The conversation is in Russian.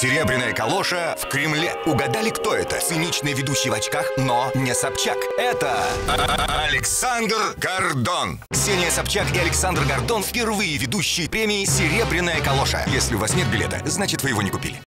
Серебряная калоша в Кремле. Угадали, кто это? Циничный ведущий в очках, но не Собчак. Это Александр Гордон. Ксения Собчак и Александр Гордон впервые ведущие премии «Серебряная калоша». Если у вас нет билета, значит вы его не купили.